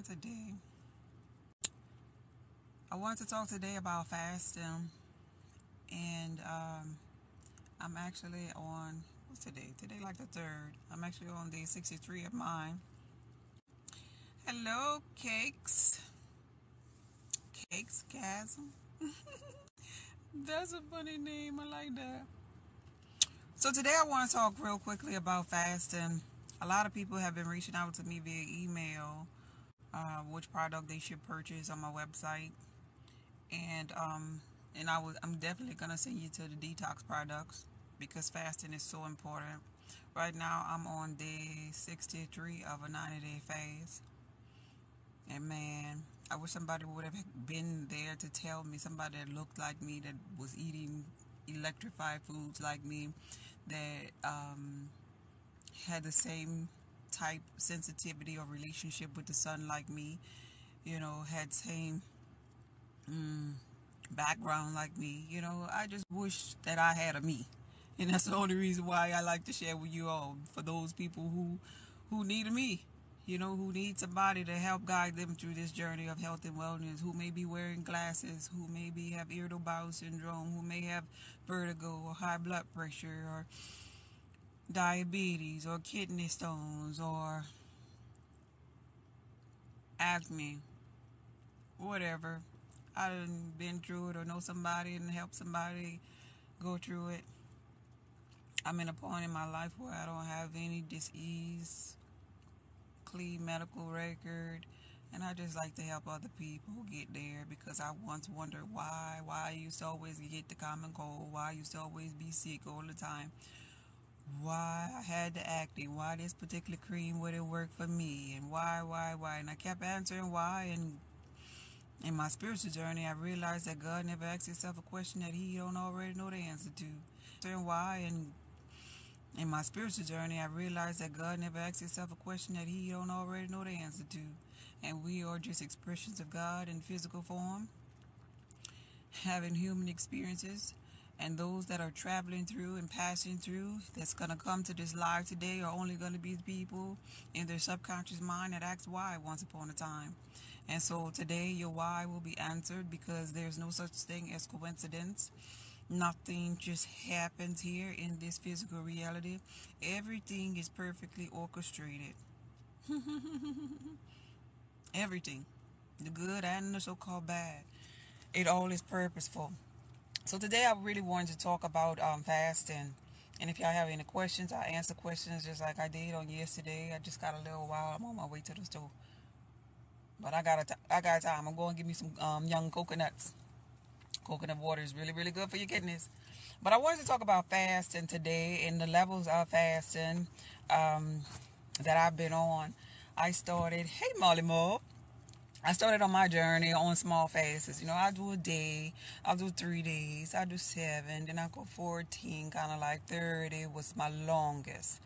on today. I want to talk today about fasting, and um, I'm actually on what's today? Today, like the third. I'm actually on day 63 of mine. Hello, cakes. Cakes Chasm. That's a funny name. I like that. So today I want to talk real quickly about fasting. A lot of people have been reaching out to me via email, uh, which product they should purchase on my website, and um, and I was I'm definitely gonna send you to the detox products because fasting is so important. Right now I'm on day 63 of a 90 day fast, and man, I wish somebody would have been there to tell me somebody that looked like me that was eating electrified foods like me that um, had the same type sensitivity or relationship with the sun like me, you know, had same mm, background like me. You know, I just wish that I had a me. And that's the only reason why I like to share with you all for those people who who need me you know, who need somebody to help guide them through this journey of health and wellness, who may be wearing glasses, who maybe have irritable bowel syndrome, who may have vertigo or high blood pressure or diabetes or kidney stones or acne, whatever. I've been through it or know somebody and help somebody go through it. I'm in a point in my life where I don't have any disease clean medical record. And I just like to help other people get there because I once wondered why, why I used to always get the common cold, why I used to always be sick all the time, why I had the acne, why this particular cream wouldn't work for me, and why, why, why. And I kept answering why. And in my spiritual journey, I realized that God never asks himself a question that he don't already know the answer to. And why, and in my spiritual journey, I realized that God never asks himself a question that he don't already know the answer to. And we are just expressions of God in physical form, having human experiences. And those that are traveling through and passing through that's going to come to this live today are only going to be people in their subconscious mind that asked why once upon a time. And so today your why will be answered because there's no such thing as coincidence. Nothing just happens here in this physical reality. Everything is perfectly orchestrated. Everything. The good and the so called bad. It all is purposeful. So today I really wanted to talk about um, fasting. And if y'all have any questions, I answer questions just like I did on yesterday. I just got a little while. I'm on my way to the store. But I got a t- I got time. I'm going to give me some um, young coconuts. Coconut water is really, really good for your kidneys. But I wanted to talk about fasting today and the levels of fasting um, that I've been on. I started, hey Molly Mo. I started on my journey on small fasts. You know, I do a day, I'll do three days, I do seven, then I go 14, kind of like 30 was my longest.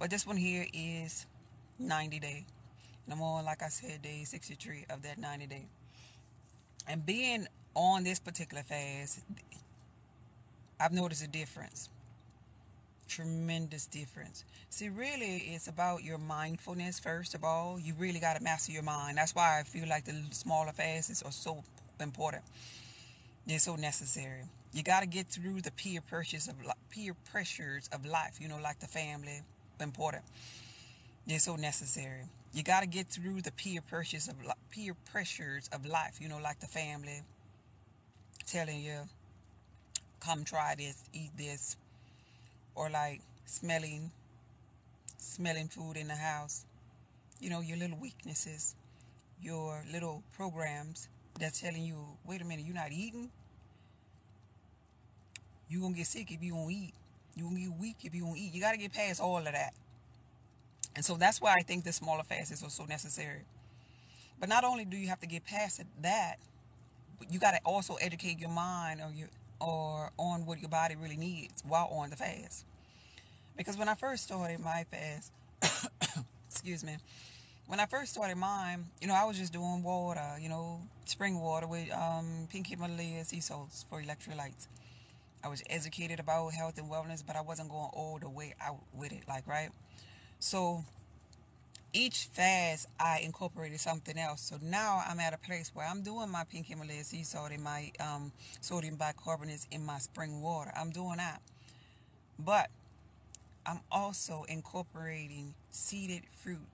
But this one here is 90 day. And I'm on, like I said, day 63 of that 90 day. And being on this particular fast, I've noticed a difference. Tremendous difference. See, really, it's about your mindfulness, first of all. You really got to master your mind. That's why I feel like the smaller fasts are so important. They're so necessary. You got to get through the peer pressures of peer pressures of life. You know, like the family, important. They're so necessary. You got to get through the peer pressures of peer pressures of life. You know, like the family, telling you, come try this, eat this, or like smelling, smelling food in the house. You know, your little weaknesses, your little programs that's telling you, wait a minute, you're not eating? You're to get sick if you don't eat. You're to get weak if you don't eat. You got to get past all of that. And so that's why I think the smaller fasts are so necessary. But not only do you have to get past that, but you got to also educate your mind or your or on what your body really needs while on the fast. Because when I first started my fast, excuse me, when I first started mine, you know, I was just doing water, you know, spring water with um, pink Himalaya sea salts for electrolytes. I was educated about health and wellness, but I wasn't going all the way out with it, like, right? So each fast I incorporated something else. So now I'm at a place where I'm doing my pink Himalayan sea salt and my um, sodium bicarbonate in my spring water. I'm doing that. But I'm also incorporating seeded fruit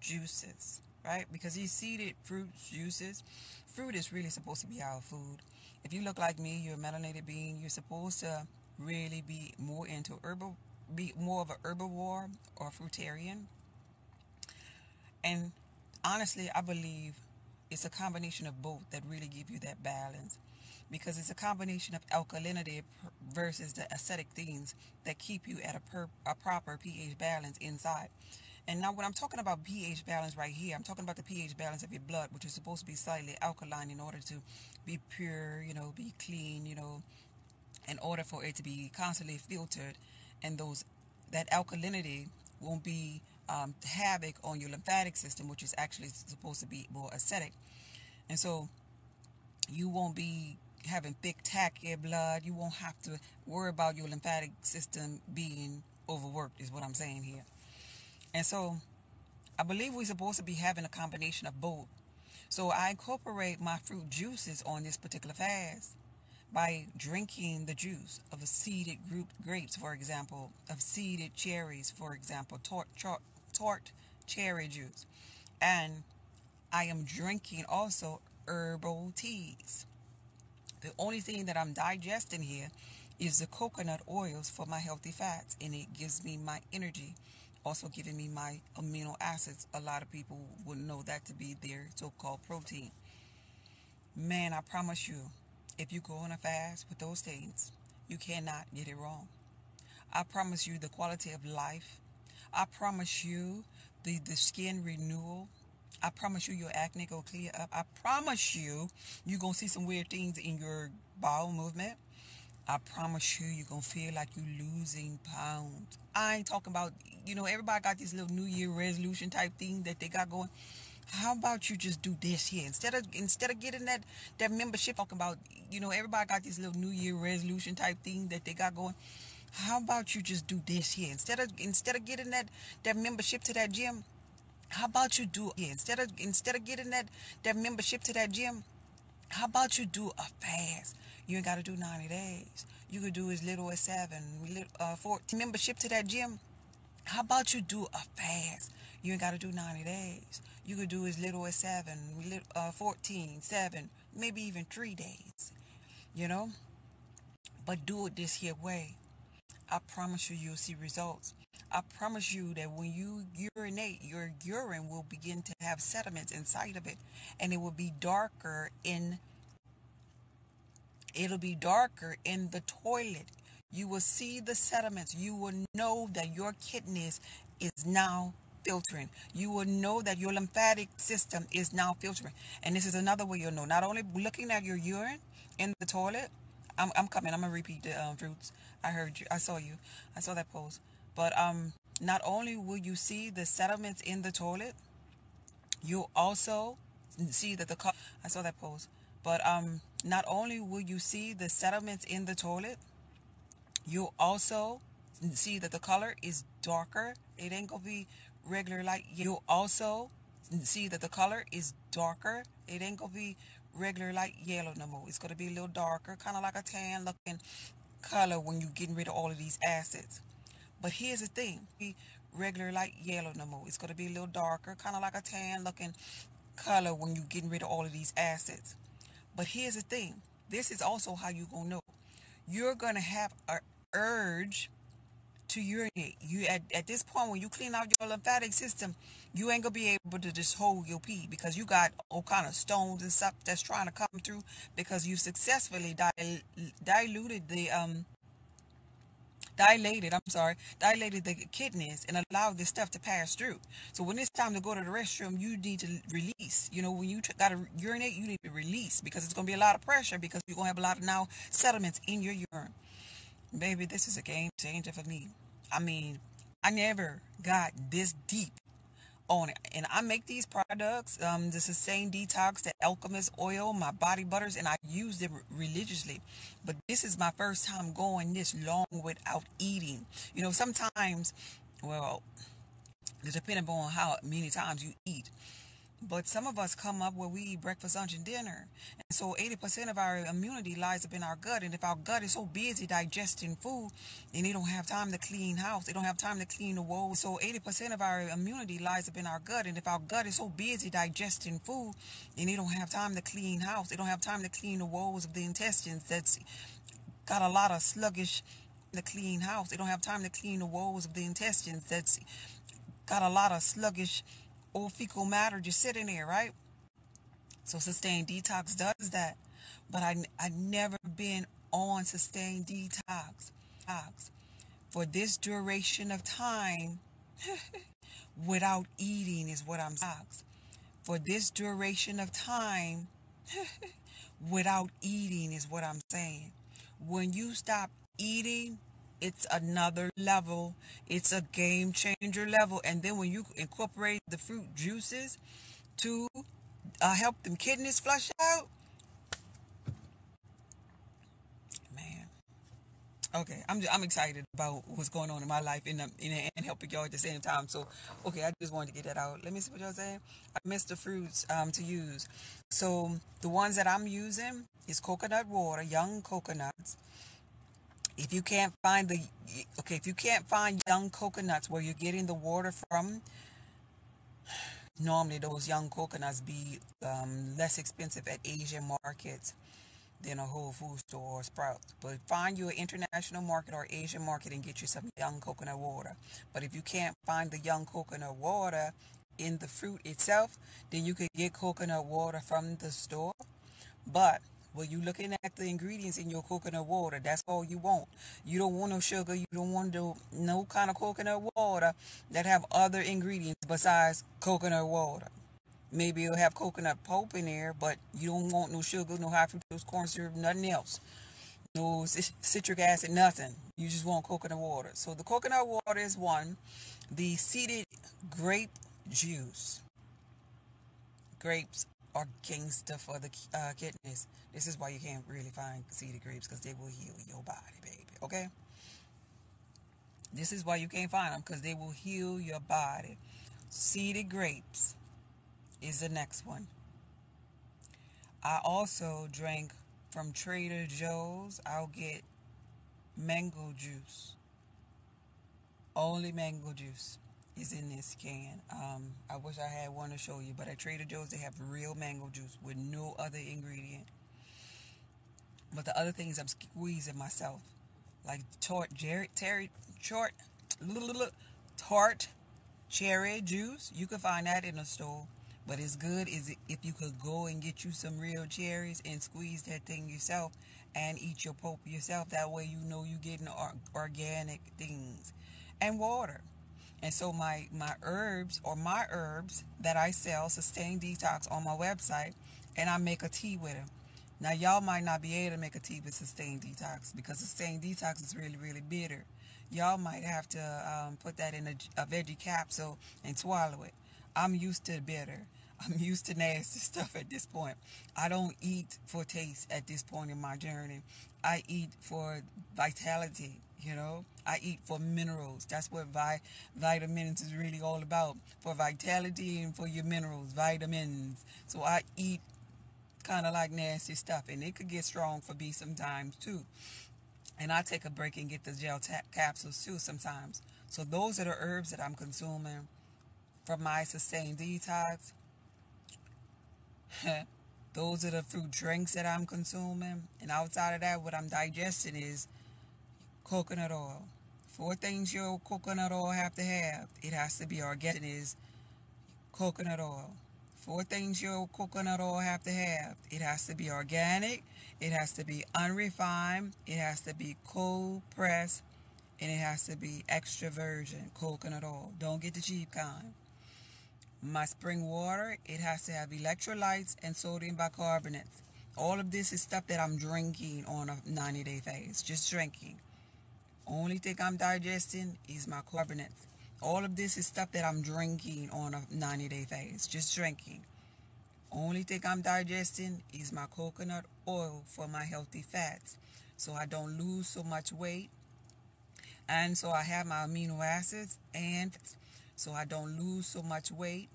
juices, right? Because these seeded fruit juices, fruit is really supposed to be our food. If you look like me, you're a melanated being, you're supposed to really be more into herbal, be more of an herbivore or fruitarian and honestly, I believe it's a combination of both that really give you that balance. Because it's a combination of alkalinity versus the acidic things that keep you at a, per, a proper pH balance inside. And now, when I'm talking about pH balance right here, I'm talking about the pH balance of your blood, which is supposed to be slightly alkaline in order to be pure, you know, be clean, you know, in order for it to be constantly filtered, and those that alkalinity won't be um, havoc on your lymphatic system, which is actually supposed to be more acidic. And so you won't be having thick tacky blood. You won't have to worry about your lymphatic system being overworked, is what I'm saying here. And so I believe we're supposed to be having a combination of both. So I incorporate my fruit juices on this particular fast by drinking the juice of a seeded group grapes, for example, of seeded cherries, for example, tart cherry juice. And I am drinking also herbal teas. The only thing that I'm digesting here is the coconut oils for my healthy fats, and it gives me my energy, also giving me my amino acids. A lot of people would know that to be their so called protein. Man, I promise you, if you go on a fast with those things, you cannot get it wrong. I promise you the quality of life I promise you the, the skin renewal. I promise you your acne will clear up. I promise you you're going to see some weird things in your bowel movement. I promise you you're going to feel like you're losing pounds. I ain't talking about, you know, everybody got this little New Year resolution type thing that they got going. How about you just do this here instead of instead of getting that that membership? Talking about, you know, everybody got this little New Year resolution type thing that they got going how about you just do this here? Instead of instead of getting that that membership to that gym how about you do here instead of instead of getting that that membership to that gym how about you do a fast? You ain't got to do 90 days. You could do as little as seven uh 14 membership to that gym. How about you do a fast? You ain't got to do 90 days. You could do as little as seven uh 14 seven maybe even three days you know? But do it this here way I promise you, you'll see results. I promise you that when you urinate, your urine will begin to have sediments inside of it, and it will be darker in. It'll be darker in the toilet. You will see the sediments. You will know that your kidneys is now filtering. You will know that your lymphatic system is now filtering. And this is another way you'll know. Not only looking at your urine in the toilet, I'm, I'm coming. I'm gonna repeat the um, fruits. I heard you. I saw you. I saw that post. But um, not only will you see the sediments in the toilet, you'll also see that the co- I saw that post. But um, not only will you see the sediments in the toilet, you'll also see that the color is darker. It ain't gonna be regular light. You'll also see that the color is darker. It ain't gonna be regular light yellow no more. It's going to be a little darker, kind of like a tan looking color when you're getting rid of all of these acids. But here's the thing. be Regular light yellow no more. It's going to be a little darker, kind of like a tan looking color when you're getting rid of all of these acids. But here's the thing. This is also how you're going to know. You're going to have an urge to urinate. You at, at this point when you clean out your lymphatic system, you ain't gonna be able to just hold your pee because you got all kind of stones and stuff that's trying to come through because you successfully dil- diluted the um dilated, I'm sorry, dilated the kidneys and allowed this stuff to pass through. So when it's time to go to the restroom, you need to release. You know, when you got to urinate, you need to release because it's going to be a lot of pressure because you're going to have a lot of now sediments in your urine. Baby, this is a game changer for me. I mean, I never got this deep on it. And I make these products, um, the Sustain Detox, the Alchemist oil, my body butters, and I use them religiously. But this is my first time going this long without eating. You know, sometimes, well, depending on how many times you eat. But some of us come up where we eat breakfast, lunch, and dinner. And so 80% of our immunity lies up in our gut. And if our gut is so busy digesting food, and they don't have time to clean house, they don't have time to clean the walls. So 80% of our immunity lies up in our gut. And if our gut is so busy digesting food, and they don't have time to clean house, they don't have time to clean the walls of the intestines that's got a lot of sluggish to clean house. They don't have time to clean the walls of the intestines that's got a lot of sluggish or fecal matter just sitting there, right? So sustain detox does that. But I I never been on sustain detox. detox for this duration of time without eating is what I'm saying. For this duration of time without eating is what I'm saying. When you stop eating, it's another level. It's a game changer level. And then when you incorporate the fruit juices to uh, help them kidneys flush out, man. Okay, I'm I'm excited about what's going on in my life and and helping y'all at the same time. So, okay, I just wanted to get that out. Let me see what y'all saying. I missed the fruits um to use. So the ones that I'm using is coconut water, young coconuts if you can't find the okay, if you can't find young coconuts where you're getting the water from, normally those young coconuts be um, less expensive at Asian markets than a Whole Food store or Sprouts. But find you an international market or Asian market and get you some young coconut water. But if you can't find the young coconut water in the fruit itself, then you could get coconut water from the store. But well, you looking at the ingredients in your coconut water. That's all you want. You don't want no sugar. You don't want no, no kind of coconut water that have other ingredients besides coconut water. Maybe it'll have coconut pulp in there, but you don't want no sugar, no high fructose corn syrup, nothing else. No citric acid, nothing. You just want coconut water. So the coconut water is one. The seeded grape juice. Grapes are gangster for the uh, kidneys. This is why you can't really find seeded grapes because they will heal your body, baby. Okay? This is why you can't find them because they will heal your body. Seeded grapes is the next one. I also drank from Trader Joe's. I'll get mango juice. Only mango juice is in this can. Um, I wish I had one to show you, but at Trader Joe's they have real mango juice with no other ingredient. But the other things I'm squeezing myself, like tart, Jerry, Terry, tart cherry juice. You can find that in a store. But it's good is if you could go and get you some real cherries and squeeze that thing yourself and eat your pulp yourself. That way you know you're getting organic things. And water. And so my my herbs or my herbs that I sell sustain detox on my website and I make a tea with them. Now y'all might not be able to make a tea with sustain detox because sustain detox is really really bitter. Y'all might have to um, put that in a, a veggie capsule and swallow it. I'm used to bitter. I'm used to nasty stuff at this point. I don't eat for taste at this point in my journey. I eat for vitality. You know, I eat for minerals. That's what vi- vitamins is really all about for vitality and for your minerals, vitamins. So I eat kind of like nasty stuff, and it could get strong for me sometimes too. And I take a break and get the gel capsules too sometimes. So those are the herbs that I'm consuming for my sustain detox. those are the fruit drinks that I'm consuming. And outside of that, what I'm digesting is coconut oil. Four things your coconut oil have to have. It has to be organic is coconut oil. Four things your coconut oil have to have. It has to be organic, it has to be unrefined, it has to be cold pressed, and it has to be extra virgin coconut oil. Don't get the cheap kind. My spring water, it has to have electrolytes and sodium bicarbonate. All of this is stuff that I'm drinking on a 90 day phase, just drinking. Only thing I'm digesting is my carbonates. All of this is stuff that I'm drinking on a 90 day phase, just drinking. Only thing I'm digesting is my coconut oil for my healthy fats. So I don't lose so much weight. And so I have my amino acids and so I don't lose so much weight.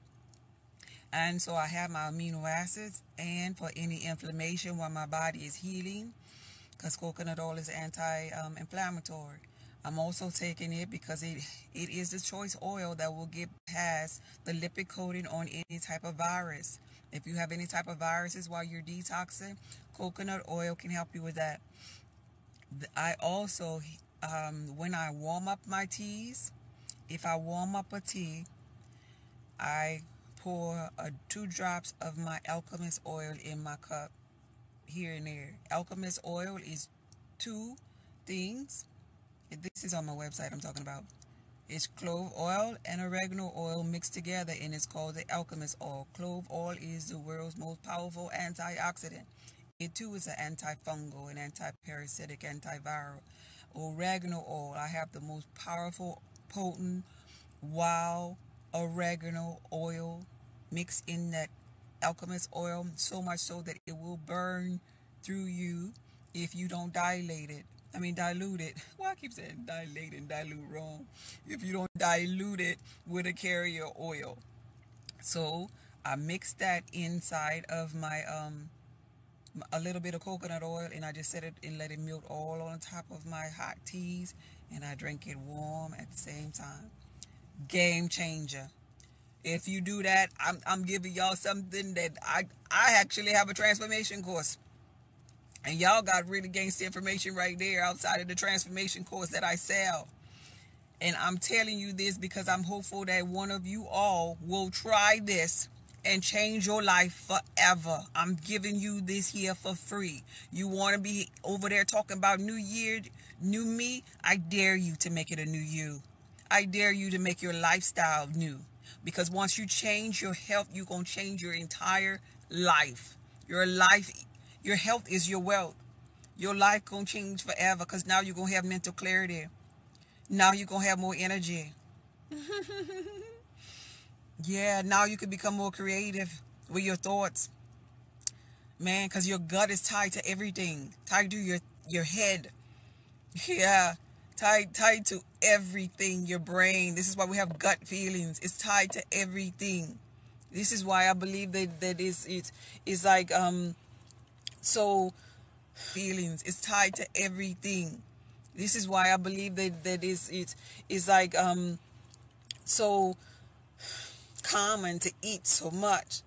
And so I have my amino acids and for any inflammation while my body is healing because coconut oil is anti-inflammatory. I'm also taking it because it it is the choice oil that will get past the lipid coating on any type of virus. If you have any type of viruses while you're detoxing, coconut oil can help you with that. I also, um, when I warm up my teas, if I warm up a tea, I pour a, two drops of my alchemist oil in my cup here and there. Alchemist oil is two things. This is on my website I'm talking about. It's clove oil and oregano oil mixed together and it's called the alchemist oil. Clove oil is the world's most powerful antioxidant. It too is an antifungal, an anti-parasitic, antiviral. Oregano oil, I have the most powerful, potent, wild oregano oil mixed in that alchemist oil, so much so that it will burn through you if you don't dilate it. I mean, dilute it. Why well, I keep saying dilate and dilute wrong? If you don't dilute it with a carrier oil. So I mix that inside of my um a little bit of coconut oil and I just set it and let it melt all on top of my hot teas and I drink it warm at the same time. Game changer. If you do that, I'm, I'm giving y'all something that I I actually have a transformation course. And y'all got really gangster information right there outside of the transformation course that I sell. And I'm telling you this because I'm hopeful that one of you all will try this and change your life forever. I'm giving you this here for free. You want to be over there talking about new year, new me? I dare you to make it a new you. I dare you to make your lifestyle new. Because once you change your health, you're going to change your entire life. Your life, your health is your wealth. Your life going to change forever because now you're going to have mental clarity. Now you're going to have more energy. Yeah, now you can become more creative with your thoughts. Man, because your gut is tied to everything. Tied to your your head. Yeah. Tied tied to everything. Your brain. This is why we have gut feelings. It's tied to everything. This is why I believe that that is it's it's like um so feelings. It's tied to everything. This is why I believe that that is it's it's like um so common to eat so much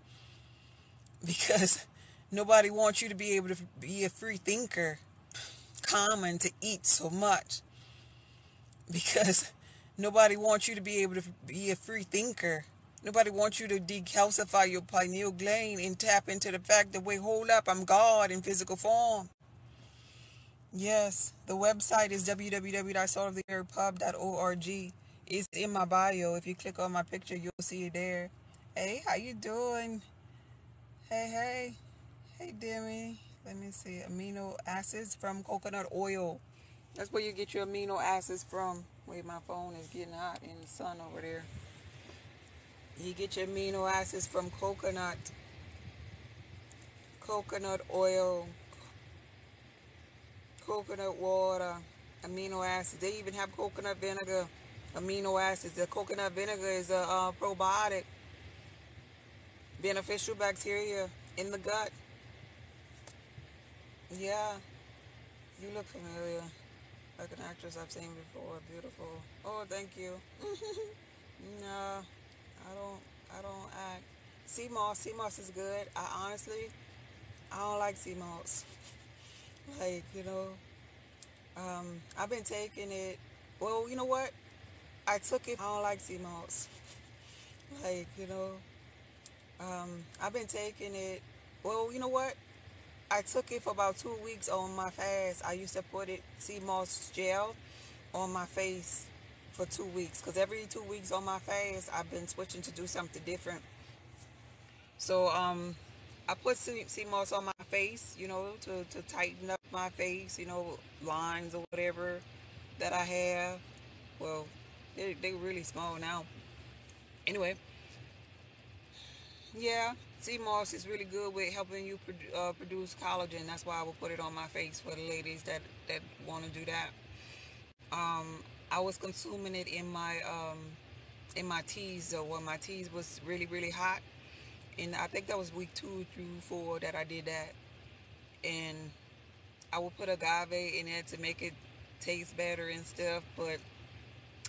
because nobody wants you to be able to be a free thinker. Common to eat so much because nobody wants you to be able to be a free thinker. Nobody wants you to decalcify your pineal gland and tap into the fact that, wait, hold up, I'm God in physical form. Yes, the website is www.saltoftheearthpub.org. It's in my bio. If you click on my picture, you'll see it there. Hey, how you doing? Hey, hey. Hey, Demi. Let me see. Amino acids from coconut oil. That's where you get your amino acids from. Wait, my phone is getting hot in the sun over there. You get your amino acids from coconut. Coconut oil. Coconut water. Amino acids. They even have coconut vinegar amino acids. The coconut vinegar is a uh, probiotic, beneficial bacteria in the gut. Yeah, you look familiar, like an actress I've seen before. Beautiful. Oh, thank you. no, I don't. I don't act. Sea moss. Sea moss is good. I honestly, I don't like sea moss. Like you know, um, I've been taking it. Well, you know what? I took it. I don't like sea moss. Like, you know, um, I've been taking it. Well, you know what? I took it for about two weeks on my fast. I used to put it, sea moss gel, on my face for two weeks. Because every two weeks on my fast, I've been switching to do something different. So, um, I put sea, sea moss on my face, you know, to, to tighten up my face, you know, lines or whatever that I have. Well, they they really small now. Anyway, yeah, sea moss is really good with helping you uh, produce collagen. That's why I will put it on my face for the ladies that that want to do that. Um, I was consuming it in my um, in my teas though. When my teas was really really hot. And I think that was week two through four that I did that. And I would put agave in it to make it taste better and stuff. But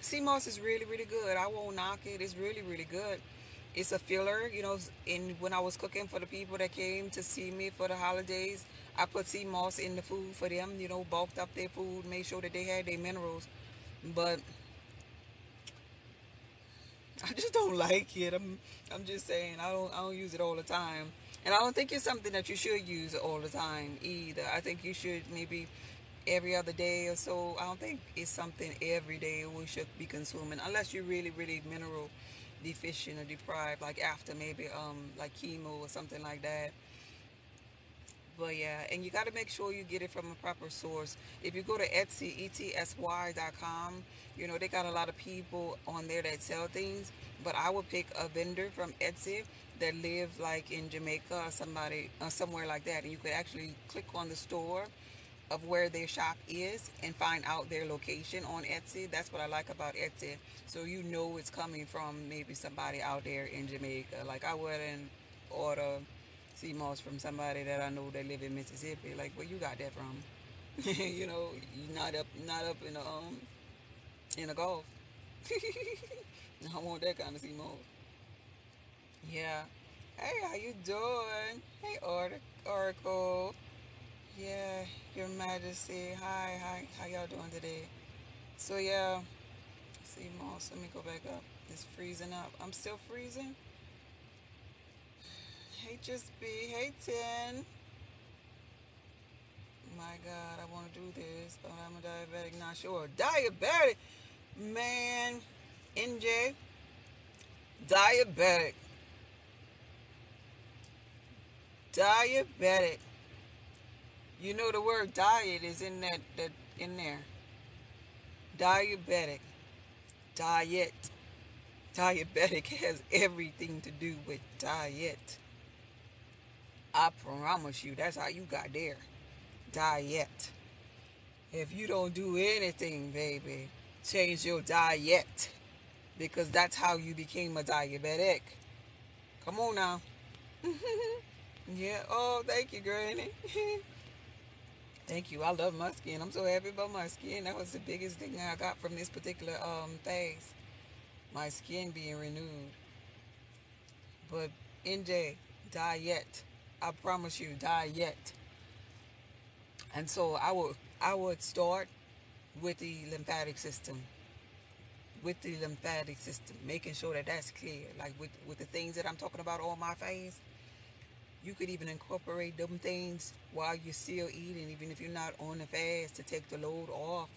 sea moss is really really good. I won't knock it. It's really really good it's a filler you know and when I was cooking for the people that came to see me for the holidays I put sea moss in the food for them you know bulked up their food made sure that they had their minerals but I just don't like it. I'm I'm just saying I don't I don't use it all the time. And I don't think it's something that you should use all the time either. I think you should maybe every other day or so. I don't think it's something every day we should be consuming unless you're really really mineral deficient or deprived like after maybe um like chemo or something like that. But yeah and you got to make sure you get it from a proper source. If you go to etsy etsy.com you know, they got a lot of people on there that sell things, but I would pick a vendor from Etsy that live like in Jamaica or somebody or somewhere like that. And you could actually click on the store of where their shop is and find out their location on Etsy. That's what I like about Etsy. So you know it's coming from maybe somebody out there in Jamaica. Like I wouldn't order sea moss from somebody that I know that live in Mississippi. Like where you got that from? you know, not up not up in the um in the Gulf. I want that kind of sea moss. Yeah. Hey, how you doing? Hey, Oracle. Yeah, Your Majesty. Hi, hi. How y'all doing today? So yeah, sea moss. Let me go back up. It's freezing up. I'm still freezing. Hey, just be. Hey, Ten. My God, I want to do this, but I'm a diabetic. Not sure. Diabetic. Man, NJ, diabetic. Diabetic. You know the word diet is in that, that in there. Diabetic. Diet. Diabetic has everything to do with diet. I promise you, that's how you got there. Diet. If you don't do anything, baby, change your diet because that's how you became a diabetic. Come on now. yeah. Oh, thank you, Granny. thank you. I love my skin. I'm so happy about my skin. That was the biggest thing I got from this particular um phase. My skin being renewed. But NJ, diet. I promise you, diet. And so I would I would start with the lymphatic system with the lymphatic system making sure that that's clear like with with the things that i'm talking about on my face you could even incorporate them things while you're still eating even if you're not on the fast to take the load off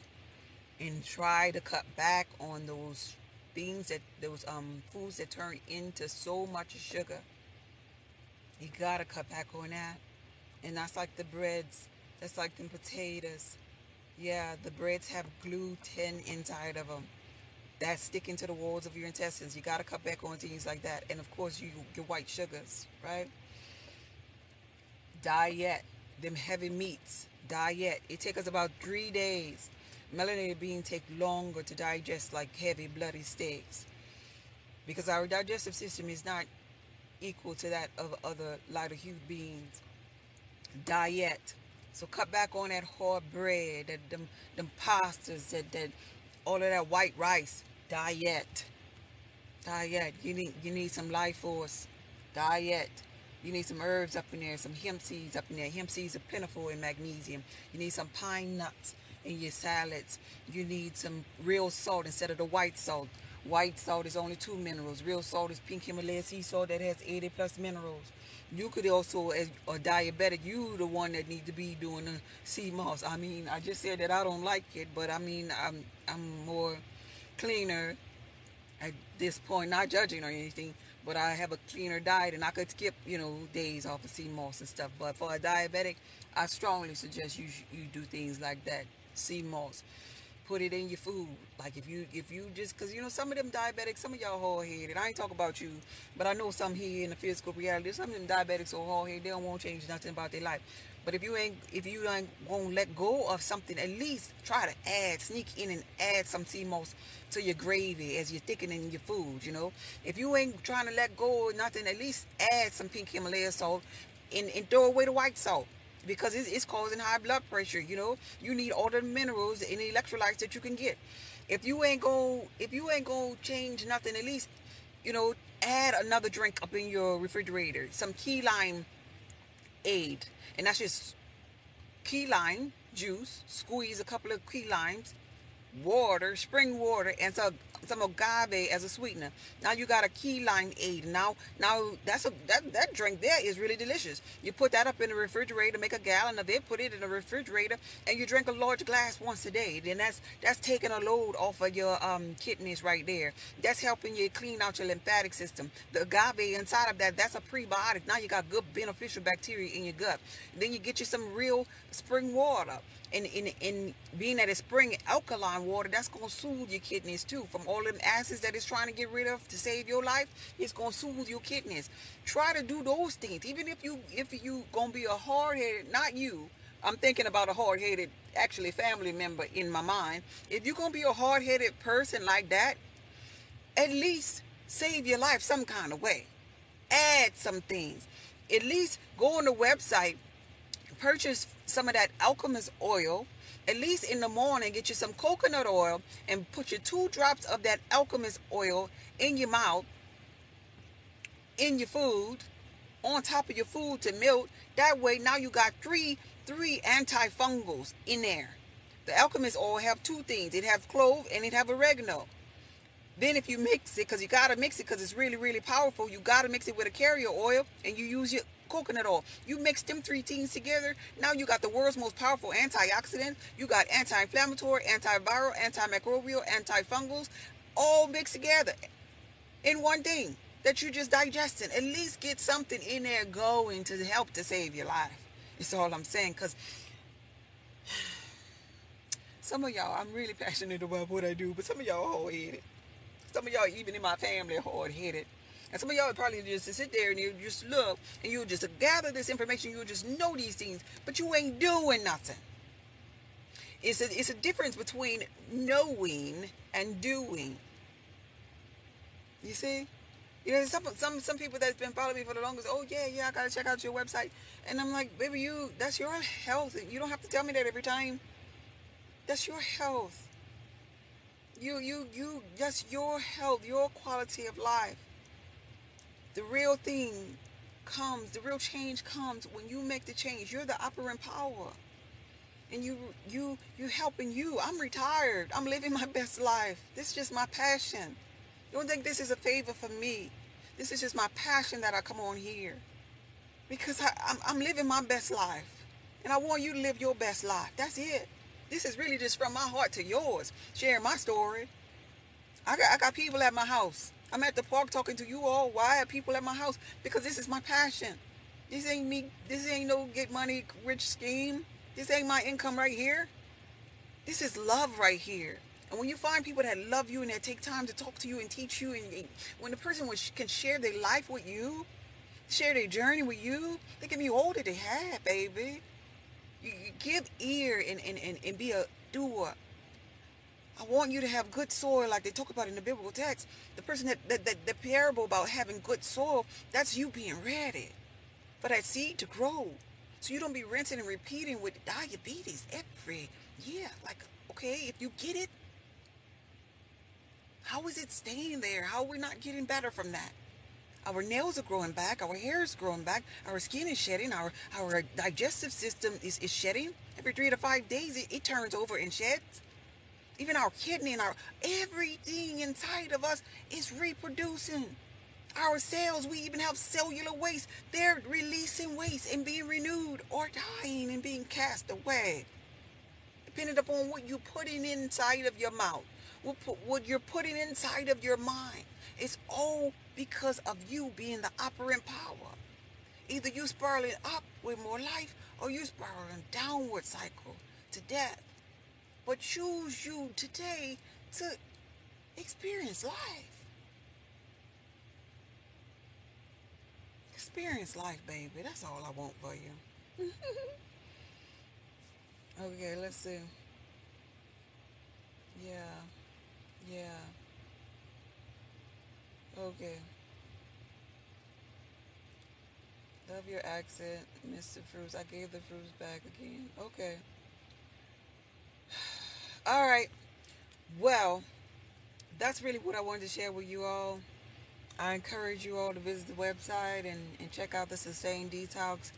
and try to cut back on those things that those um foods that turn into so much sugar you gotta cut back on that and that's like the breads that's like the potatoes yeah, the breads have gluten inside of them. That's sticking to the walls of your intestines. You got to cut back on things like that. And of course, you your white sugars, right? Diet, them heavy meats, diet. It takes us about three days. Melanated beans take longer to digest like heavy bloody steaks because our digestive system is not equal to that of other lighter hued beings. Diet, so cut back on that hard bread, that them them pastas, that that all of that white rice. Diet. Diet. You need you need some life force. Diet. You need some herbs up in there, some hemp seeds up in there. Hemp seeds are plentiful in magnesium. You need some pine nuts in your salads. You need some real salt instead of the white salt. White salt is only two minerals. Real salt is pink Himalaya sea salt that has 80 plus minerals you could also as a diabetic you the one that need to be doing the sea moss i mean i just said that i don't like it but i mean i'm i'm more cleaner at this point not judging or anything but i have a cleaner diet and i could skip you know days off of sea moss and stuff but for a diabetic i strongly suggest you you do things like that sea moss put it in your food. Like if you if you just because you know some of them diabetics, some of y'all hard headed. I ain't talking about you, but I know some here in the physical reality. Some of them diabetics are hard headed. They don't want to change nothing about their life. But if you ain't if you ain't won't let go of something, at least try to add, sneak in and add some sea moss to your gravy as you're thickening your food, you know. If you ain't trying to let go of nothing, at least add some pink Himalaya salt and, and throw away the white salt because it's, it's causing high blood pressure, you know. You need all the minerals and electrolytes that you can get. If you ain't going if you ain't gonna change nothing, at least, you know, add another drink up in your refrigerator. Some key lime aid and that's just key lime juice. Squeeze a couple of key limes, water, spring water, and some some agave as a sweetener. Now you got a key lime aid. Now now that's a that that drink there is really delicious. You put that up in the refrigerator, make a gallon of it, put it in the refrigerator, and you drink a large glass once a day. Then that's that's taking a load off of your um, kidneys right there. That's helping you clean out your lymphatic system. The agave inside of that that's a prebiotic. Now you got good beneficial bacteria in your gut. Then you get you some real spring water and in, in being that it's spring alkaline water, that's going to soothe your kidneys too. From all them acids that it's trying to get rid of to save your life, it's to soothe your kidneys. Try to do those things. Even if you if you to be a hard-headed, not you, I'm thinking about a hard-headed, actually family member in my mind. If you're to be a hard-headed person like that, at least save your life some kind of way. Add some things. At least go on the website purchase some of that alchemist oil at least in the morning get you some coconut oil and put your two drops of that alchemist oil in your mouth in your food on top of your food to melt. that way now you got three three antifungals in there. The alchemist oil have two things. It have clove and it have oregano then if you mix it because you got to mix it because it's really really powerful you got to mix it with a carrier oil and you use your coconut oil. You mix them three things together. Now you got the world's most powerful antioxidant. You got anti-inflammatory, antiviral, antimicrobial, antifungals, all mixed together in one thing that you're just digesting. At least get something in there going to help to save your life. It's all I'm saying. Cause some of y'all, I'm really passionate about what I do, but some of y'all hard-headed. Some of y'all, even in my family, are hard-headed. And some of y'all probably just sit there and you just look and you just gather this information. You just know these things, but you ain't doing nothing. It's a, it's a difference between knowing and doing. You see? You know, some some some people that's been following me for the longest. Oh yeah, yeah, I gotta check out your website, and I'm like, baby, you that's your health. You don't have to tell me that every time. That's your health. You you you. That's your health, your quality of life. The real thing comes, the real change comes when you make the change. You're the operant power. And you you you helping you. I'm retired. I'm living my best life. This is just my passion. You don't think this is a favor for me. This is just my passion that I come on here. Because I, I'm, I'm living my best life. And I want you to live your best life. That's it. This is really just from my heart to yours. Sharing my story. I got, I got people at my house I'm at the park talking to you all. Why are people at my house? Because this is my passion. This ain't me. This ain't no get money rich scheme. This ain't my income right here. This is love right here. And when you find people that love you and that take time to talk to you and teach you, and, and when the person can share their life with you, share their journey with you, they can be all that they have, baby. Give ear and, and, and, and be a doer I want you to have good soil like they talk about in the biblical text. The person that, that, that the parable about having good soil, that's you being ready for that seed to grow. So you don't be rinsing and repeating with diabetes every year. Like, okay, if you get it, how is it staying there? How are we not getting better from that? Our nails are growing back, our hair is growing back, our skin is shedding, our, our digestive system is, is shedding. Every three to five days, it, it turns over and sheds even our kidney and our everything inside of us is reproducing. Our cells, we even have cellular waste. They're releasing waste and being renewed or dying and being cast away. Depending upon what you're putting inside of your mouth, what you're putting inside of your mind. It's all because of you being the operant power. Either you spiraling up with more life or you spiraling downward cycle to death but choose you today to experience life. Experience life, baby. That's all I want for you. Okay, let's see. Yeah, yeah. Okay. Love your accent, Mr. Fruits. I gave the fruits back again. Okay. All right. Well, that's really what I wanted to share with you all. I encourage you all to visit the website and, and check out the Sustain Detox.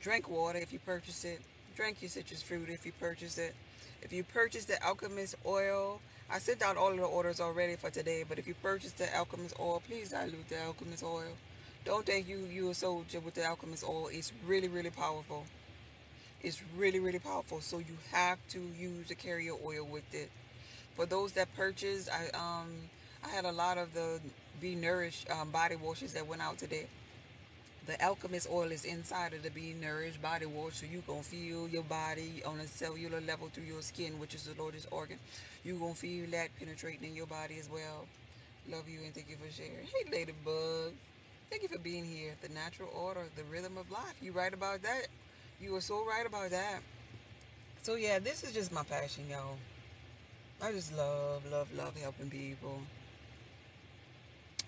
Drink water if you purchase it. Drink your citrus fruit if you purchase it. If you purchase the Alchemist oil, I sent out all of the orders already for today, but if you purchase the Alchemist oil, please dilute the Alchemist oil. Don't think you you a soldier with the Alchemist oil. It's really, really powerful. It's really, really powerful. So you have to use the carrier oil with it. For those that purchase, I um I had a lot of the Be Nourished um, body washes that went out today. The Alchemist oil is inside of the Be Nourished body wash, so you gonna feel your body on a cellular level through your skin, which is the largest organ. You gonna feel that penetrating in your body as well. Love you and thank you for sharing. Hey, Ladybug. Thank you for being here. The natural order, the rhythm of life. You right about that. You are so right about that. So yeah, this is just my passion, y'all. I just love, love, love helping people.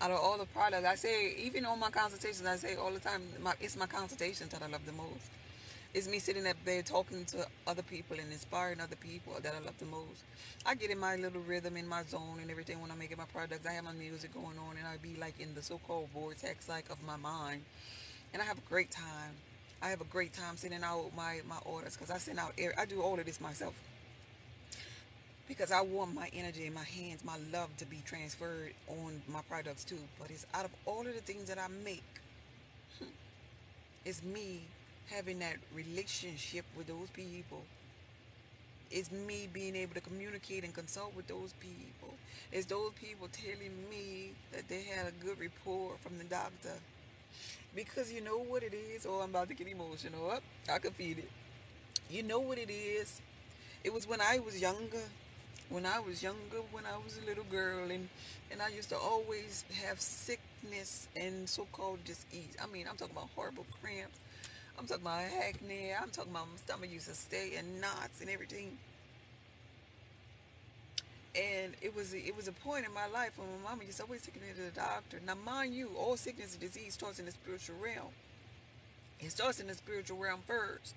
Out of all the products, I say, even on my consultations, I say all the time, my, it's my consultations that I love the most. It's me sitting up there talking to other people and inspiring other people that I love the most. I get in my little rhythm, in my zone, and everything when I'm making my products. I have my music going on, and I be like in the so-called vortex, like of my mind, and I have a great time. I have a great time sending out my my orders because I send out. I do all of this myself because I want my energy in my hands, my love to be transferred on my products too. But it's out of all of the things that I make, it's me having that relationship with those people. It's me being able to communicate and consult with those people. It's those people telling me that they had a good report from the doctor. Because you know what it is? Oh, I'm about to get emotional. Up, I can feel it. You know what it is? It was when I was younger. When I was younger, when I was a little girl, and and I used to always have sickness and so-called disease. I mean, I'm talking about horrible cramps. I'm talking about acne. I'm talking about my stomach used to stay in knots and everything. And it was it was a point in my life when my mama used to always take me to the doctor. Now, mind you, all sickness and disease starts in the spiritual realm. It starts in the spiritual realm first,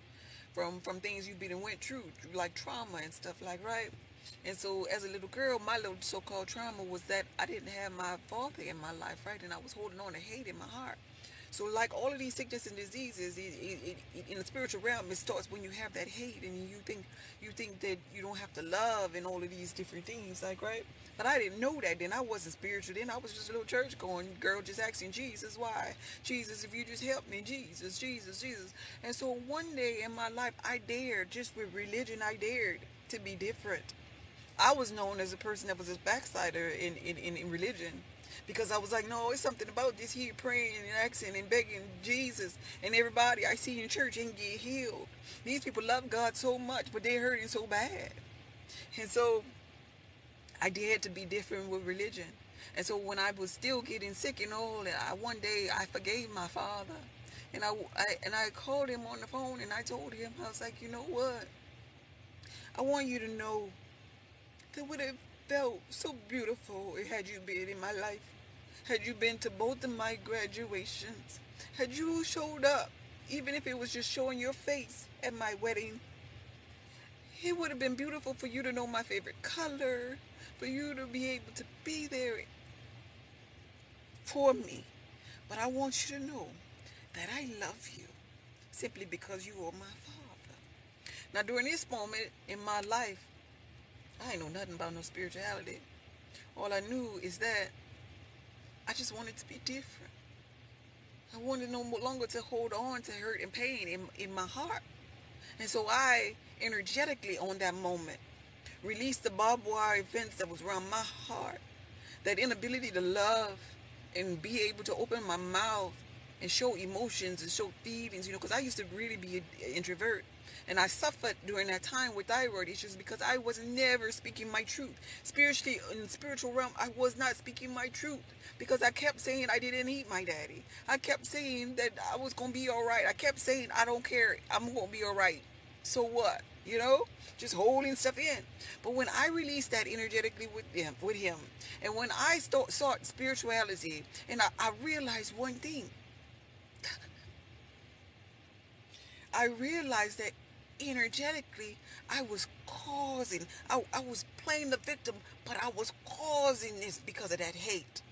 from from things you've been and went through, like trauma and stuff like right. And so, as a little girl, my little so-called trauma was that I didn't have my father in my life, right, and I was holding on to hate in my heart. So, like all of these sickness and diseases, it, it, it, in the spiritual realm, it starts when you have that hate, and you think you think that you don't have to love and all of these different things, like right. But I didn't know that then. I wasn't spiritual then. I was just a little church going girl, just asking Jesus why. Jesus, if you just help me, Jesus, Jesus, Jesus. And so one day in my life, I dared, just with religion, I dared to be different. I was known as a person that was a backslider in, in, in, in religion because I was like, no, it's something about this here praying and asking and begging Jesus and everybody I see in church and get healed. These people love God so much, but they're hurting so bad. And so I dared to be different with religion. And so when I was still getting sick and all, and I one day I forgave my father, and I, I and I called him on the phone and I told him I was like, you know what? I want you to know that would have felt so beautiful had you been in my life. Had you been to both of my graduations. Had you showed up, even if it was just showing your face at my wedding. It would have been beautiful for you to know my favorite color, for you to be able to be there for me. But I want you to know that I love you simply because you are my father. Now, during this moment in my life, I ain't know nothing about no spirituality. All I knew is that I just wanted to be different. I wanted no longer to hold on to hurt and pain in, in my heart. And so I energetically on that moment released the barbed wire fence that was around my heart. That inability to love and be able to open my mouth and show emotions and show feelings, you know, because I used to really be an introvert. And I suffered during that time with thyroid issues because I was never speaking my truth. Spiritually, in spiritual realm, I was not speaking my truth because I kept saying I didn't eat my daddy. I kept saying that I was going to be all right. I kept saying I don't care. I'm going to be all right. So what? You know, just holding stuff in. But when I released that energetically with him, with him, and when I start, sought spirituality, and I, I realized one thing, I realized that energetically I was causing, I, I was playing the victim, but I was causing this because of that hate.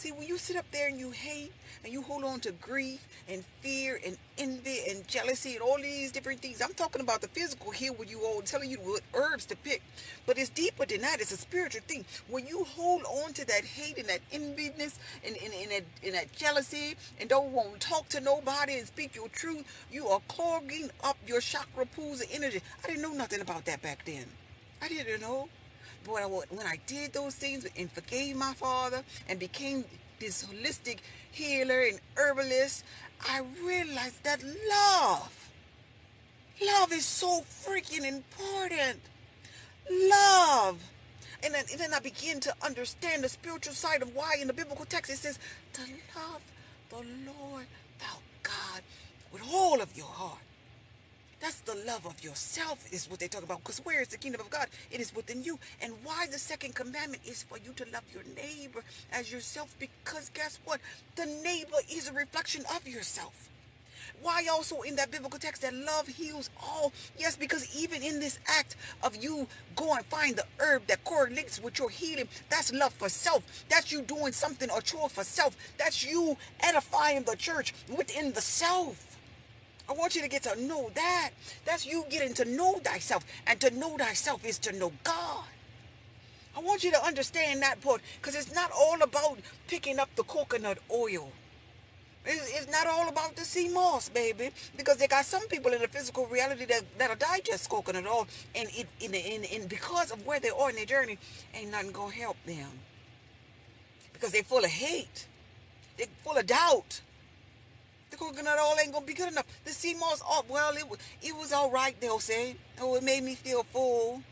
See, when you sit up there and you hate and you hold on to grief and fear and envy and jealousy and all these different things, I'm talking about the physical here with you all telling you what herbs to pick. But it's deeper than that. It's a spiritual thing. When you hold on to that hate and that enviness and, and, and, that, and that jealousy and don't want to talk to nobody and speak your truth, you are clogging up your chakra pools of energy. I didn't know nothing about that back then. I didn't know. But when I did those things and forgave my father and became this holistic healer and herbalist, I realized that love, love is so freaking important. Love. And then, and then I begin to understand the spiritual side of why in the biblical text it says to love the Lord thou God with all of your heart that's the love of yourself is what they talk about. Because where is the kingdom of God? It is within you. And why the second commandment is for you to love your neighbor as yourself. Because guess what? The neighbor is a reflection of yourself. Why also in that biblical text that love heals all? Yes, because even in this act of you go and find the herb that correlates with your healing, that's love for self. That's you doing something or chore for self. That's you edifying the church within the self. I want you to get to know that. That's you getting to know thyself. And to know thyself is to know God. I want you to understand that part because it's not all about picking up the coconut oil. It's, not all about the sea moss, baby. Because they got some people in the physical reality that, that'll digest coconut oil. And, it, and, and, and because of where they are in their journey, ain't nothing to help them. Because they're full of hate. They're full of doubt. The coconut oil ain't gonna be good enough. The sea moss, oh well, it was it was all right. They'll say, oh, it made me feel full.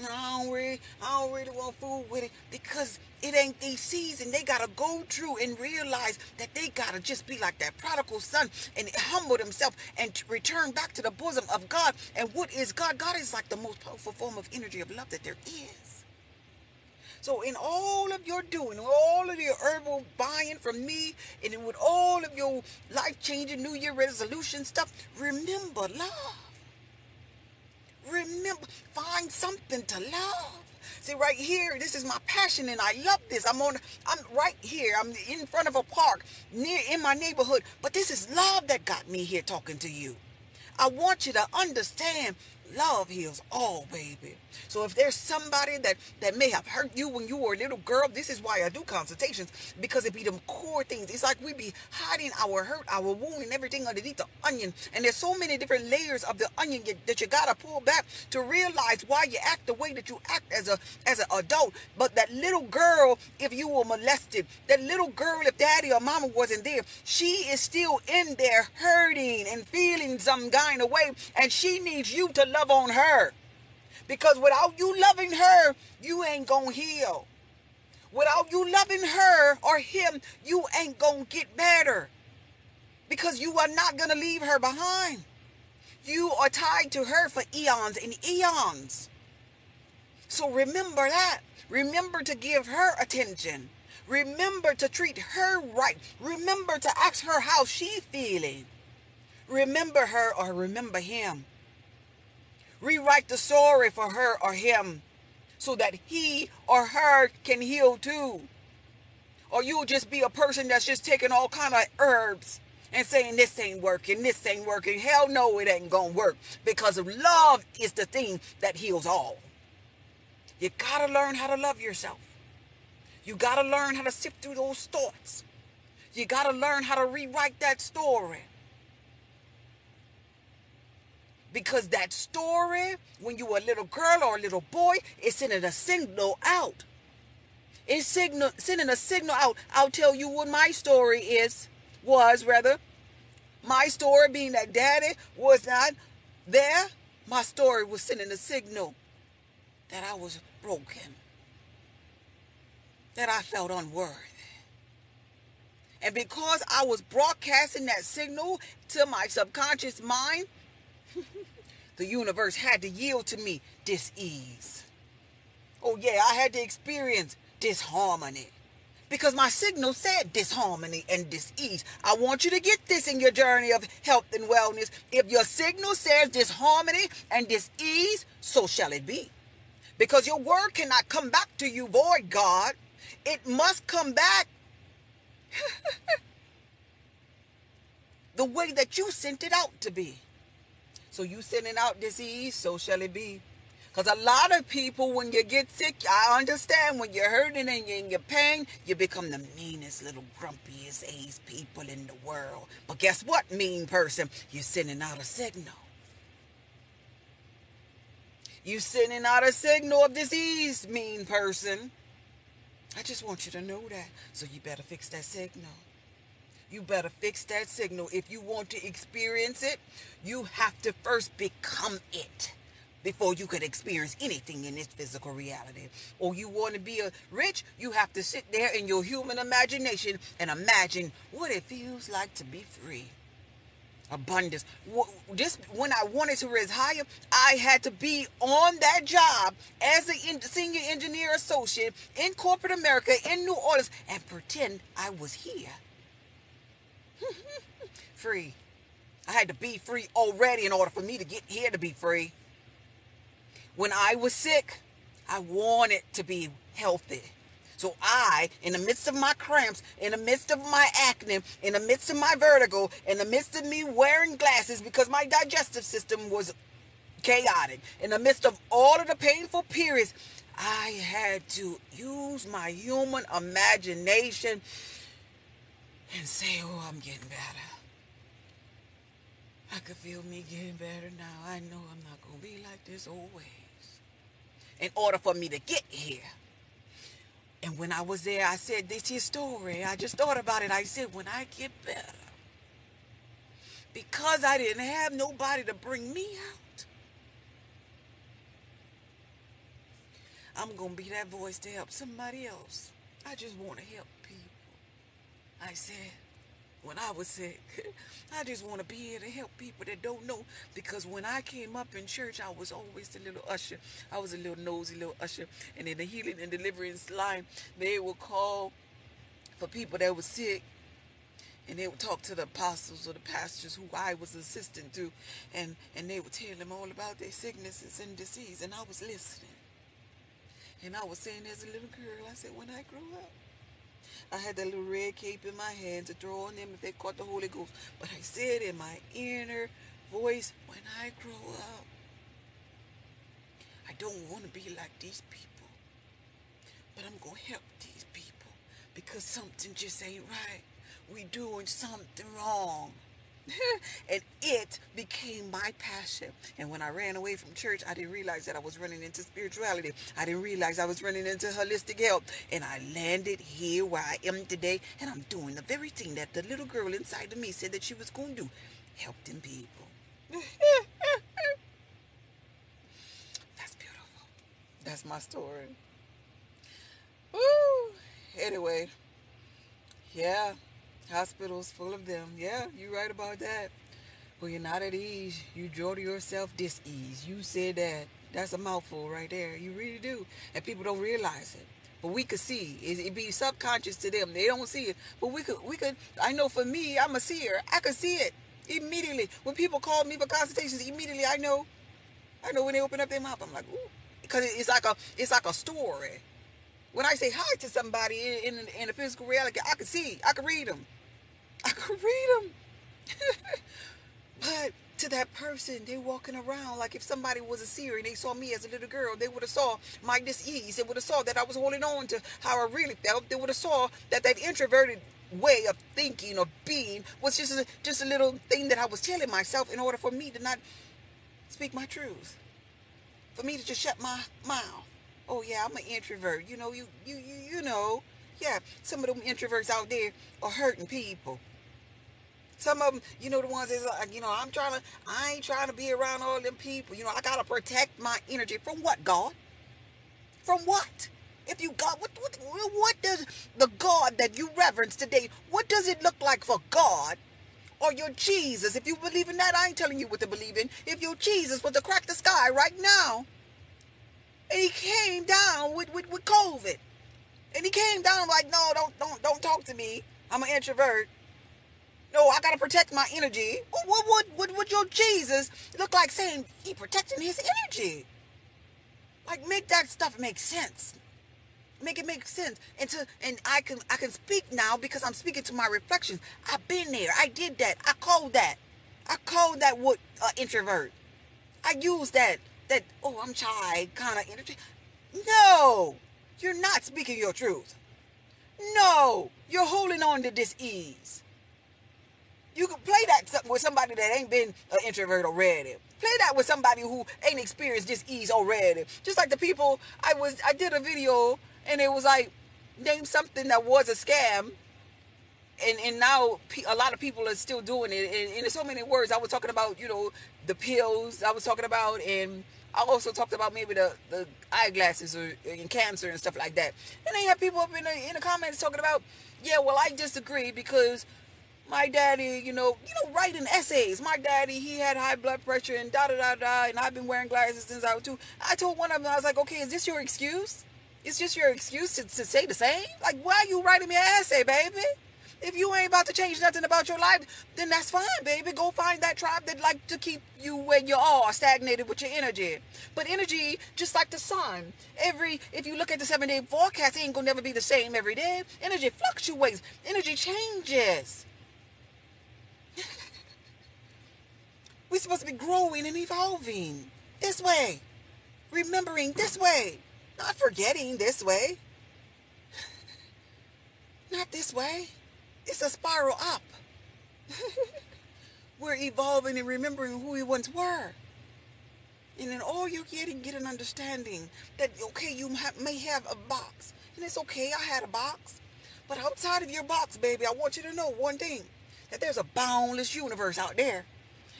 I don't really, I don't really want food with it because it ain't their season. They gotta go through and realize that they gotta just be like that prodigal son and humble themselves and return back to the bosom of God. And what is God? God is like the most powerful form of energy of love that there is. So in all of your doing, all of your herbal buying from me, and with all of your life-changing New Year resolution stuff, remember love. Remember, find something to love. See, right here, this is my passion, and I love this. I'm on, I'm right here. I'm in front of a park near in my neighborhood, but this is love that got me here talking to you. I want you to understand Love heals all, baby. So if there's somebody that, that may have hurt you when you were a little girl, this is why I do consultations, because it be them core things. It's like we be hiding our hurt, our wound, and everything underneath the onion. And there's so many different layers of the onion that you gotta pull back to realize why you act the way that you act as a as an adult. But that little girl, if you were molested, that little girl, if daddy or mama wasn't there, she is still in there hurting and feeling some kind of way, and she needs you to love love on her. Because without you loving her, you ain't going to heal. Without you loving her or him, you ain't going to get better. Because you are not going to leave her behind. You are tied to her for eons and eons. So remember that. Remember to give her attention. Remember to treat her right. Remember to ask her how she feeling. Remember her or remember him. Rewrite the story for her or him so that he or her can heal too. Or you'll just be a person that's just taking all kind of herbs and saying this ain't working, this ain't working. Hell no, it ain't gonna work because love is the thing that heals all. You gotta learn how to love yourself. You gotta learn how to sift through those thoughts. You gotta learn how to rewrite that story. Because that story, when you were a little girl or a little boy, is sending a signal out. It's signal sending a signal out. I'll tell you what my story is, was rather. My story being that daddy was not there. My story was sending a signal that I was broken, that I felt unworthy. And because I was broadcasting that signal to my subconscious mind, the universe had to yield to me dis-ease. Oh yeah, I had to experience disharmony because my signal said disharmony and dis-ease. I want you to get this in your journey of health and wellness. If your signal says disharmony and dis-ease, so shall it be. Because your word cannot come back to you void, God. It must come back the way that you sent it out to be. So you sending out disease, so shall it be. Because a lot of people, when you get sick, I understand when you're hurting and you're in your pain, you become the meanest, little grumpiest ace people in the world. But guess what, mean person? You're sending out a signal. You're sending out a signal of disease, mean person. I just want you to know that. So you better fix that signal. You better fix that signal. If you want to experience it, you have to first become it before you could experience anything in this physical reality. Or you want to be a rich, you have to sit there in your human imagination and imagine what it feels like to be free. Abundance. Just when I wanted to rise higher, I had to be on that job as a senior engineer associate in corporate America in New Orleans and pretend I was here. free. I had to be free already in order for me to get here to be free. When I was sick, I wanted to be healthy. So I, in the midst of my cramps, in the midst of my acne, in the midst of my vertigo, in the midst of me wearing glasses because my digestive system was chaotic, in the midst of all of the painful periods, I had to use my human imagination and say, oh, I'm getting better. I could feel me getting better now. I know I'm not going to be like this always in order for me to get here. And when I was there, I said, this is story. I just thought about it. I said, when I get better, because I didn't have nobody to bring me out, I'm going to be that voice to help somebody else. I just want to help. I said, when I was sick. I just want to be here to help people that don't know. Because when I came up in church, I was always the little usher. I was a little nosy little usher. And in the healing and deliverance line, they would call for people that were sick. And they would talk to the apostles or the pastors who I was assistant to. And, and they would tell them all about their sicknesses and disease. And I was listening. And I was saying as a little girl, I said, when I grow up, I had that little red cape in my hand to throw on them if they caught the Holy Ghost. But I said in my inner voice, when I grow up, I don't want to be like these people. But I'm going to help these people because something just ain't right. We doing something wrong. and it became my passion. And when I ran away from church, I didn't realize that I was running into spirituality. I didn't realize I was running into holistic health. And I landed here where I am today. And I'm doing the very thing that the little girl inside of me said that she was going to do helping people. That's beautiful. That's my story. Woo! Anyway, yeah. Hospitals full of them. Yeah, you're right about that. When you're not at ease, you draw to yourself dis-ease. You said that. That's a mouthful right there. You really do. And people don't realize it. But we could see. It, it be subconscious to them. They don't see it. But we could we could I know for me, I'm a seer. I could see it immediately. When people call me for consultations, immediately I know. I know when they open up their mouth, I'm like, ooh. Because it's like a it's like a story. When I say hi to somebody in, in, in the physical reality, I can see, I can read them. I could read them. but to that person, they walking around like if somebody was a seer and they saw me as a little girl, they would have saw my disease. They would have saw that I was holding on to how I really felt. They would have saw that that introverted way of thinking or being was just a, just a little thing that I was telling myself in order for me to not speak my truth. For me to just shut my mouth. Oh yeah, I'm an introvert. You know, you you you you know. Yeah, some of them introverts out there are hurting people. Some of them, you know, the ones that's like, you know, I'm trying to, I ain't trying to be around all them people. You know, I gotta protect my energy from what, God? From what? If you God, what, what, what does the God that you reverence today, what does it look like for God or your Jesus? If you believe in that, I ain't telling you what to believe in. If your Jesus was to crack the sky right now, and he came down with, with, with COVID, and he came down like, no, don't don't don't talk to me. I'm an introvert. No, I gotta protect my energy. What what what would your Jesus look like saying he protecting his energy? Like make that stuff make sense. Make it make sense. And to and I can I can speak now because I'm speaking to my reflections. I've been there. I did that. I called that. I called that what uh, introvert. I use that that oh I'm shy kind of energy. No, you're not speaking your truth. No, you're holding on to this ease. You can play that with somebody that ain't been an introvert already. Play that with somebody who ain't experienced this ease already. Just like the people I was, I did a video and it was like, name something that was a scam. And, and now a lot of people are still doing it. And, and in so many words, I was talking about, you know, the pills I was talking about. And I also talked about maybe the, the eyeglasses or and cancer and stuff like that. And they have people up in the, in the comments talking about, yeah, well, I disagree because my daddy, you know, you know, writing essays. My daddy, he had high blood pressure and da da da da, and I've been wearing glasses since I was two. I told one of them, I was like, okay, is this your excuse? It's just your excuse to, to say the same? Like, why are you writing me an essay, baby? If you ain't about to change nothing about your life, then that's fine, baby. Go find that tribe that like to keep you where you are, stagnated with your energy. But energy, just like the sun, every if you look at the seven day forecast, it ain't gonna never be the same every day. Energy fluctuates. Energy changes. We're supposed to be growing and evolving this way, remembering this way, not forgetting this way, not this way. It's a spiral up. We're evolving and remembering who we once were. And then all you're getting, get an understanding that, okay, you may have a box. And it's okay, I had a box. But outside of your box, baby, I want you to know one thing that there's a boundless universe out there.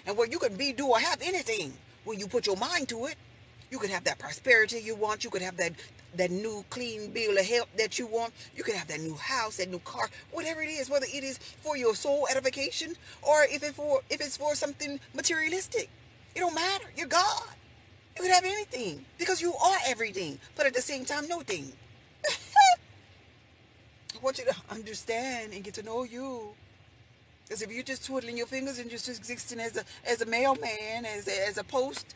And where you can be, do, or have anything when you put your mind to it. You can have that prosperity you want. You can have that that new clean bill of health that you want. You can have that new house, that new car, whatever it is, whether it is for your soul edification or if it's for if it's for something materialistic. It don't matter. You're God. You could have anything because you are everything, but at the same time, no thing. I want you to understand and get to know you. Because if you're just twiddling your fingers and just existing as a as a mailman, as a, as a post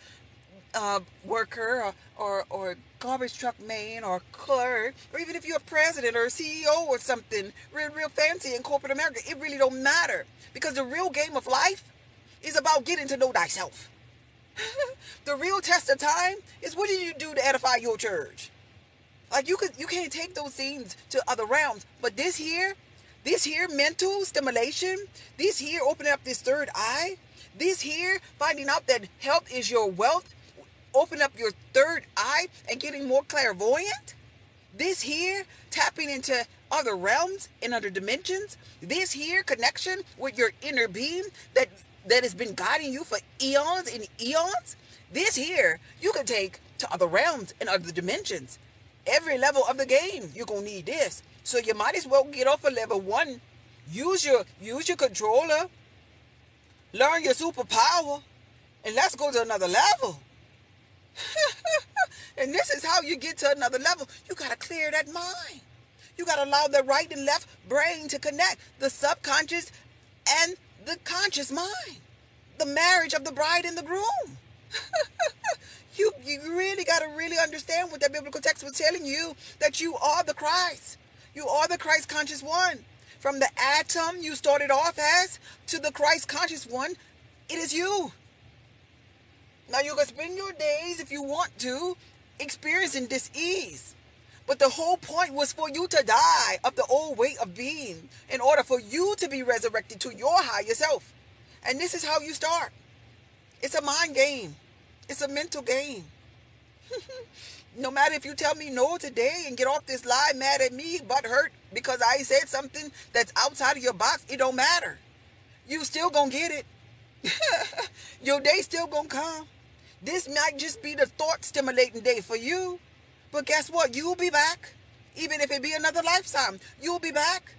uh, worker or, or, or garbage truck man or clerk, or even if you're a president or a CEO or something real, real fancy in corporate America, it really don't matter. Because the real game of life is about getting to know thyself. the real test of time is what did you do to edify your church? Like you could you can't take those things to other realms. But this here, this here mental stimulation, this here opening up this third eye, this here finding out that health is your wealth, open up your third eye and getting more clairvoyant. This here, tapping into other realms and other dimensions. This here connection with your inner being that that has been guiding you for eons and eons. This here, you can take to other realms and other dimensions. Every level of the game, you're gonna need this. So you might as well get off of level one. Use your use your controller. Learn your superpower. And let's go to another level. and this is how you get to another level. You got to clear that mind. You got to allow the right and left brain to connect the subconscious and the conscious mind. The marriage of the bride and the groom. you, you really got to really understand what that biblical text was telling you that you are the Christ. You are the Christ conscious one. From the atom you started off as to the Christ conscious one, it is you. Now you can spend your days if you want to experiencing this ease. But the whole point was for you to die of the old way of being in order for you to be resurrected to your higher self. And this is how you start. It's a mind game. It's a mental game. no matter if you tell me no today and get off this lie mad at me, but hurt because I said something that's outside of your box, it don't matter. You still gonna get it. Your day still gonna come. This might just be the thought stimulating day for you. But guess what? You'll be back. Even if it be another lifetime, you'll be back.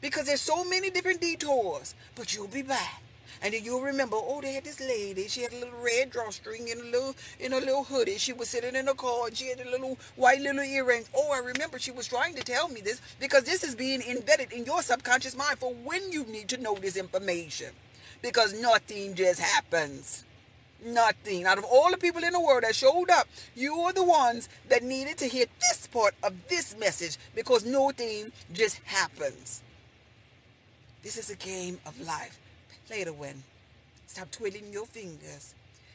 Because there's so many different detours. But you'll be back. And then you'll remember, oh, they had this lady. She had a little red drawstring and a little in a little hoodie. She was sitting in a car and she had a little white little earrings. Oh, I remember she was trying to tell me this because this is being embedded in your subconscious mind for when you need to know this information. Because nothing just happens. Nothing. Out of all the people in the world that showed up, you are the ones that needed to hear this part of this message because nothing just happens. This is a game of life. To win. Stop twiddling your fingers.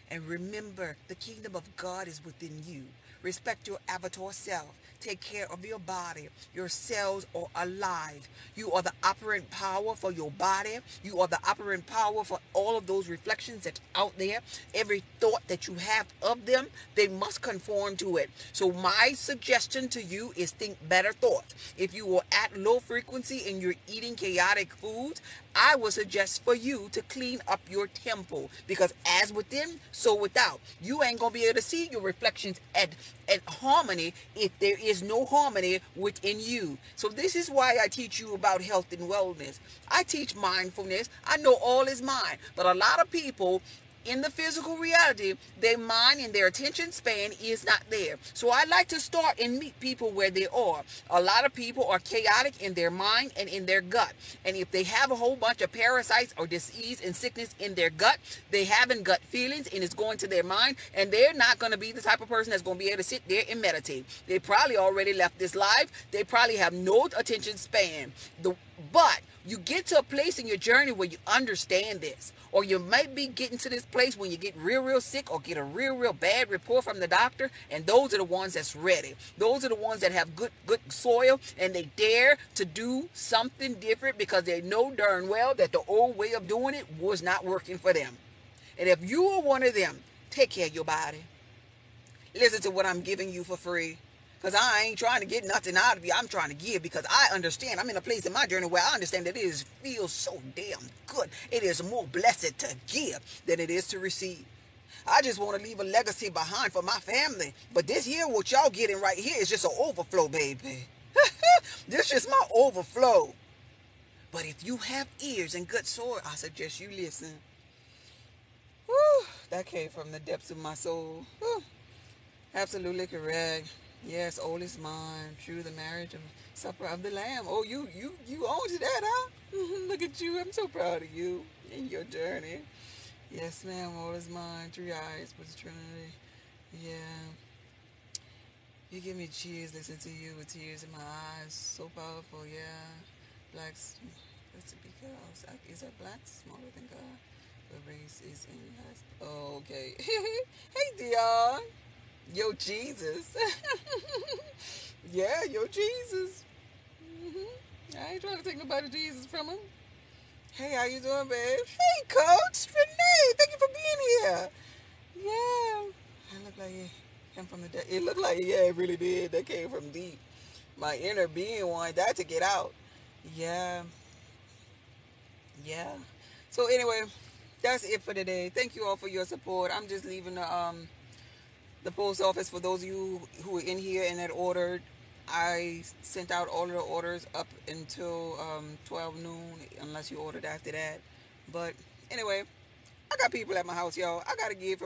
And remember, the kingdom of God is within you. Respect your avatar self. Take care of your body. Your cells are alive. You are the operant power for your body. You are the operant power for all of those reflections that's out there. Every thought that you have of them, they must conform to it. So my suggestion to you is think better thoughts. If you are at low frequency and you're eating chaotic foods, I would suggest for you to clean up your temple because as within, so without. You ain't gonna be able to see your reflections at at harmony if there is no harmony within you. So this is why I teach you about health and wellness. I teach mindfulness. I know all is mind, but a lot of people in the physical reality, their mind and their attention span is not there. So I like to start and meet people where they are. A lot of people are chaotic in their mind and in their gut. And if they have a whole bunch of parasites or disease and sickness in their gut, they having gut feelings and it's going to their mind. And they're not going to be the type of person that's going to be able to sit there and meditate. They probably already left this life. They probably have no attention span. The but you get to a place in your journey where you understand this. Or you might be getting to this place when you get real, real sick or get a real, real bad report from the doctor. And those are the ones that's ready. Those are the ones that have good, good soil and they dare to do something different because they know darn well that the old way of doing it was not working for them. And if you are one of them, take care of your body. Listen to what I'm giving you for free. Because I ain't trying to get nothing out of you. I'm trying to give because I understand. I'm in a place in my journey where I understand that it is feels so damn good. It is more blessed to give than it is to receive. I just want to leave a legacy behind for my family. But this here, what y'all getting right here is just an overflow, baby. this is my overflow. But if you have ears and good soul, I suggest you listen. Whew, that came from the depths of my soul. Whew, absolutely correct. Yes, old is mine. True, the marriage of supper of the lamb. Oh, you you you own that, huh? Look at you. I'm so proud of you in your journey. Yes, ma'am. All is mind. Three eyes with the Trinity. Yeah. You give me cheers. Listen to you with tears in my eyes. So powerful. Yeah. Blacks. That's because is that black smaller than God? The race is in us. Oh, okay. hey, Dion. Yo, Jesus. yeah, yo, Jesus. Mm-hmm. I ain't trying to take nobody Jesus from him. Hey, how you doing, babe? Hey, Coach Renee. Thank you for being here. Yeah. I look like it came from the dead. It looked like, yeah, it really did. That came from deep. My inner being wanted that to get out. Yeah. Yeah. So anyway, that's it for today. Thank you all for your support. I'm just leaving the um the post office for those of you who were in here and had ordered I sent out all of the orders up until um, 12 noon unless you ordered after that. But anyway I got people at my house y'all. I gotta give